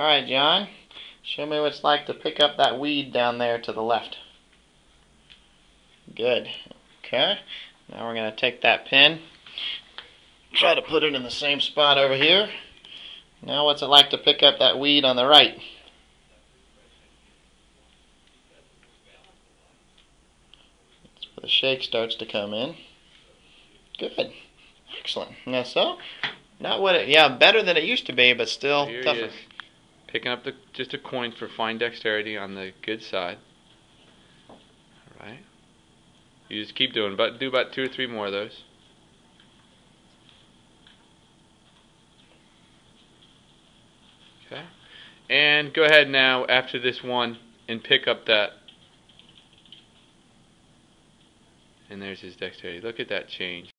Alright, John. Show me what it's like to pick up that weed down there to the left. Good. Okay. Now we're going to take that pin, try to put it in the same spot over here. Now what's it like to pick up that weed on the right? That's where the shake starts to come in. Good. Excellent. Now so, not what it, yeah, better than it used to be, but still tougher. Picking up the just a coin for fine dexterity on the good side. Alright. You just keep doing, but do about two or three more of those. Okay. And go ahead now after this one and pick up that. And there's his dexterity. Look at that change.